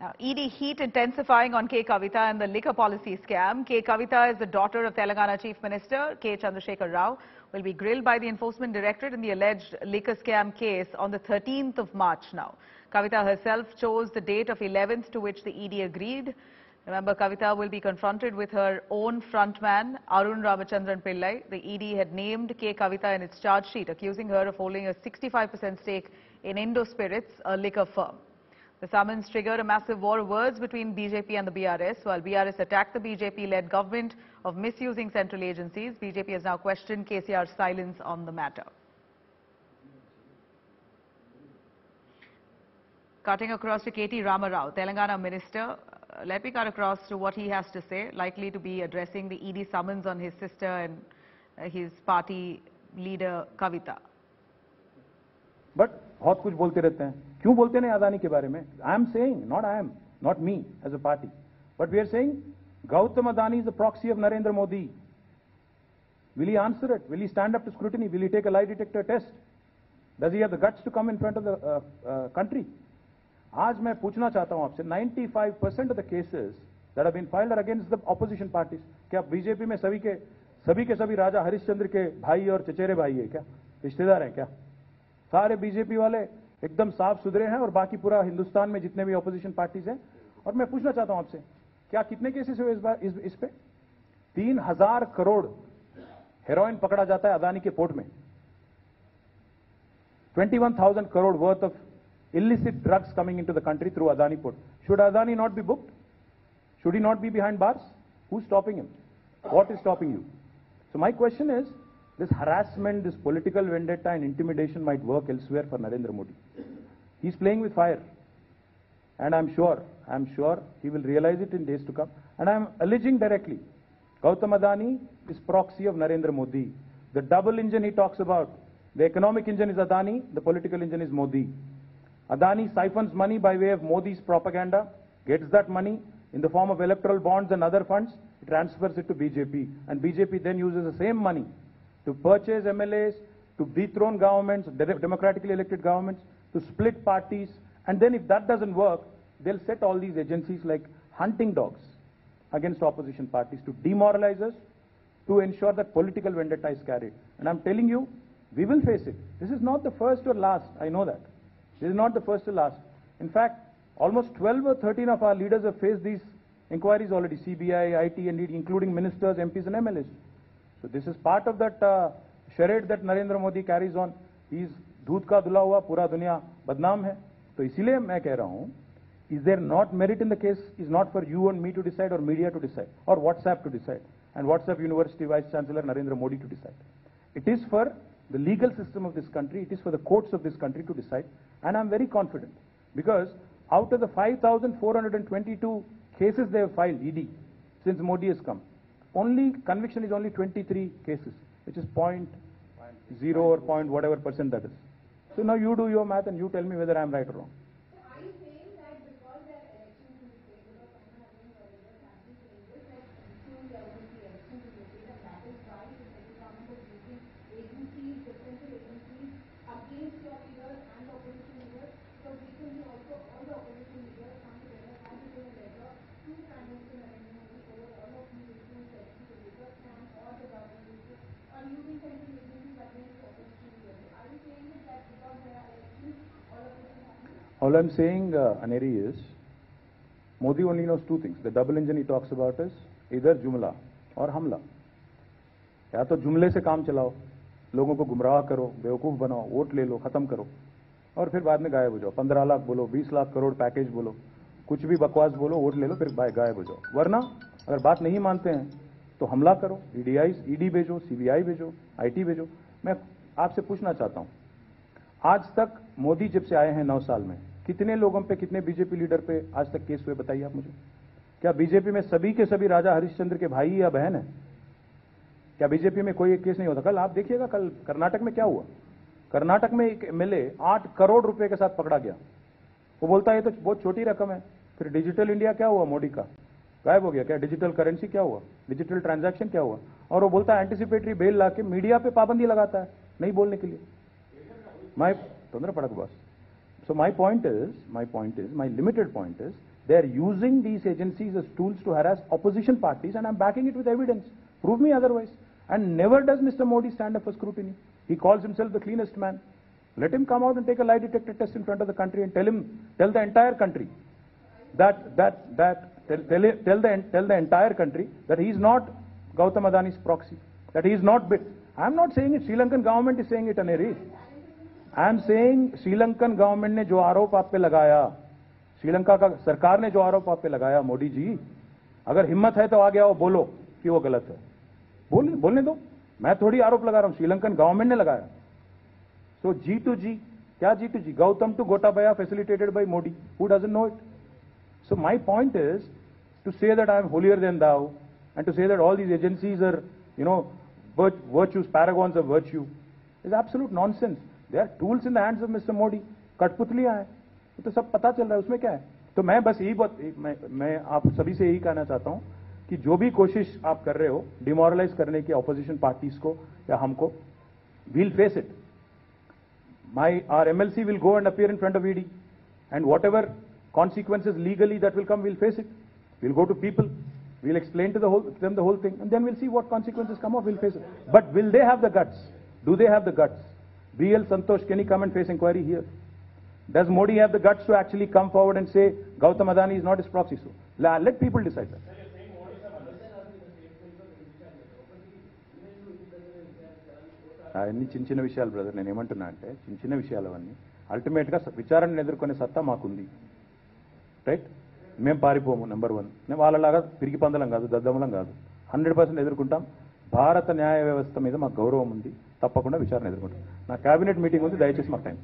Now, ED heat intensifying on K. Kavita and the liquor policy scam. K. Kavita is the daughter of Telangana Chief Minister K. Chandrasekhar Rao. Will be grilled by the Enforcement Directorate in the alleged liquor scam case on the 13th of March now. Kavita herself chose the date of 11th to which the ED agreed. Remember, Kavita will be confronted with her own frontman, Arun Ramachandran Pillai. The ED had named K. Kavita in its charge sheet, accusing her of holding a 65% stake in Indo Spirits, a liquor firm. The summons triggered a massive war of words between BJP and the BRS. While BRS attacked the BJP-led government of misusing central agencies, BJP has now questioned KCR's silence on the matter. Cutting across to KT Rama Rao, Telangana minister. Uh, let me cut across to what he has to say, likely to be addressing the ED summons on his sister and uh, his party leader Kavita. But बहुत कुछ बोलते रहते हैं। क्यों बोलते नहीं अदानी के बारे में? I am saying not I am not me as a party but we are saying Gautam Adani is the proxy of Narendra Modi will he answer it will he stand up to scrutiny will he take a lie detector test does he have the guts to come in front of the country आज मैं पूछना चाहता हूँ आपसे 95 percent of the cases that have been filed against the opposition parties क्या BJP में सभी के सभी के सभी राजा हरिश्चंद्र के भाई और चचेरे भाई है क्या? रिश्तेदार हैं क्या? सारे बीजेपी वाले एकदम साफ़ सुधरे हैं और बाकी पूरा हिंदुस्तान में जितने भी ऑपोजिशन पार्टीज़ हैं। और मैं पूछना चाहता हूँ आपसे क्या कितने केसेस हुए इस बार इस, इस पे? तीन हज़ार करोड़ हेरोइन पकड़ा जाता है अदानी के पोर्ट में। 21,000 crore worth of illicit drugs coming into the country through Adani port should Adani not be booked should he not be behind bars who stopping him what is stopping you so my question is this harassment, this political vendetta and intimidation might work elsewhere for Narendra Modi. He's playing with fire. And I'm sure, I'm sure he will realize it in days to come. And I'm alleging directly, Gautam Adani is proxy of Narendra Modi. The double engine he talks about, the economic engine is Adani, the political engine is Modi. Adani siphons money by way of Modi's propaganda, gets that money in the form of electoral bonds and other funds, transfers it to BJP. And BJP then uses the same money to purchase MLAs, to dethrone governments, democratically elected governments, to split parties. And then if that doesn't work, they'll set all these agencies like hunting dogs against opposition parties to demoralize us, to ensure that political vendetta is carried. And I'm telling you, we will face it. This is not the first or last, I know that. This is not the first or last. In fact, almost 12 or 13 of our leaders have faced these inquiries already, CBI, IT, and including ministers, MPs, and MLAs. So this is part of that uh, charade that Narendra Modi carries on. He's दूध का धुला हुआ पूरा दुनिया बदनाम है तो इसीलिए मैं कह रहा हूं is there not merit in the case is not for you and me to decide or media to decide or WhatsApp to decide and WhatsApp University Vice Chancellor Narendra Modi to decide. It is for the legal system of this country, it is for the courts of this country to decide and I'm very confident because out of the 5,422 cases they have filed, ED, since Modi has come, only conviction is only 23 cases, which is point zero or point whatever percent that is. So now you do your math and you tell me whether I'm right or wrong. All I'm saying, uh, Aneri, is Modi only knows two things. The double engine he talks about is either Jumla और हमला या तो जुमले से काम चलाओ लोगों को गुमराह करो बेवकूफ़ बनाओ वोट ले लो खत्म करो और फिर बाद में गायब हो जाओ। पंद्रह लाख बोलो बीस लाख करोड़ पैकेज बोलो कुछ भी बकवास बोलो वोट ले लो फिर गायब हो जाओ। वरना अगर बात नहीं मानते हैं तो हमला करो। ईडीआई ईडी भेजो सीबीआई भेजो आईटी भेजो। मैं आपसे पूछना चाहता हूँ आज तक मोदी जब से आए हैं नौ साल में कितने लोगों पे, कितने बीजेपी लीडर पे आज तक केस हुए, बताइए आप मुझे। क्या बीजेपी में सभी के सभी राजा हरिश्चंद्र के भाई या बहन है? क्या बीजेपी में कोई एक केस नहीं होता? कल आप देखिएगा, कल कर्नाटक में क्या हुआ? कर्नाटक में एक एमएलए आठ करोड़ रुपए के साथ पकड़ा गया। वो बोलता है तो बहुत छोटी रकम है। फिर डिजिटल इंडिया क्या हुआ मोदी का? गायब हो गया क्या? डिजिटल करेंसी क्या हुआ? डिजिटल ट्रांजैक्शन क्या हुआ? और वो बोलता है एंटिसिपेटरी बेल ला के मीडिया पे पाबंदी लगाता है, नहीं बोलने के लिए। मैं, तौंदर पड़क बस। So my point is, my point is, my limited point is, they are using these agencies as tools to harass opposition parties, and I'm backing it with evidence. Prove me otherwise. And never does Mr. Modi stand up for scrutiny. He calls himself the cleanest man. Let him come out and take a lie detector test in front of the country and tell him, tell the entire country that that that tell tell, tell the tell the entire country that he is not Gautam Adani's proxy, that he is not bit. I'm not saying it. Sri Lankan government is saying it, Aneri. I'm saying Sri Lankan government ने जो आरोप आप पे लगाया श्रीलंका का सरकार ने जो आरोप आप पे लगाया मोदी जी अगर हिम्मत है तो आगे आओ बोलो कि वो गलत है। बोल बोलने दो। मैं थोड़ी आरोप लगा रहा हूँ श्रीलंकन गवर्नमेंट ने लगाया। सो जी टू जी क्या G to G Gautam to Gotabaya facilitated by Modi who doesn't know it my point is to say that I am holier than thou and to say that all these agencies are, you know, virt- virtues, paragons of virtue is absolute nonsense. They are tools in the hands of mister Modi कठपुतलियाँ हैं तो सब पता चल रहा है, उसमें क्या है? तो मैं बस यही बहुत मैं आप सभी से यही कहना चाहता हूँ कि जो भी कोशिश आप कर रहे हो डिमोरलाइज करने की ऑपोजिशन पार्टीज़ को या हमको we'll face it my our MLC will go and appear in front of ED and whatever consequences legally that will come will face it will go to people will explain to them the whole thing and then will see what consequences come of will face it but will they have the guts do they have the guts BL Santosh, can he come and face inquiry here? Does Modi have the guts to actually come forward and say Gautam Adani is not his proxy? So let people decide that. అన్ని చిన్న చిన్న విషయాలు brother నేను ఏమంటున్నా అంటే చిన్న చిన్న విషయాలు అవన్నీ. అల్టిమేట్గా విచారణను ఎదుర్కొనే సత్తా మాకుంది. రైట్ మేము పారిపోము నెంబర్ వన్ మేము వాళ్ళలాగా తిరిగి పందలం కాదు దద్దమలం కాదు. హండ్రెడ్ పర్సెంట్ ఎదుర్కొంటాం. భారత న్యాయ వ్యవస్థ మీద మాకు గౌరవం ఉంది. తప్పకుండా విచారణ ఎదుర్కొంటాం. నా కేబినెట్ మీటింగ్ ఉంది దయచేసి మాకు టైం